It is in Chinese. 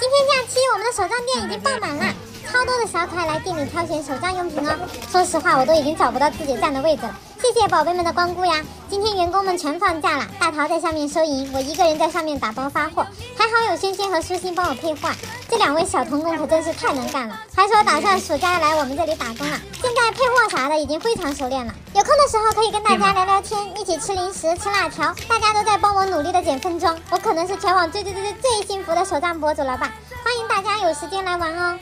今天假期，我们的手账店已经爆满了，超多的小可爱来店里挑选手账用品哦。说实话，我都已经找不到自己站的位置了。谢谢宝贝们的光顾呀！今天员工们全放假了，大桃在下面收银，我一个人在上面打包发货。还好有轩轩和舒心帮我配货，这两位小童工可真是太能干了，还说打算暑假来我们这里打工了。现在配货啥的已经非常熟练了，有空的时候可以跟大家聊聊天，一起吃零食、吃辣条。大家都在帮我努力的捡分装，我可能是全网最最最最最幸福的手账博主了吧？欢迎大家有时间来玩哦！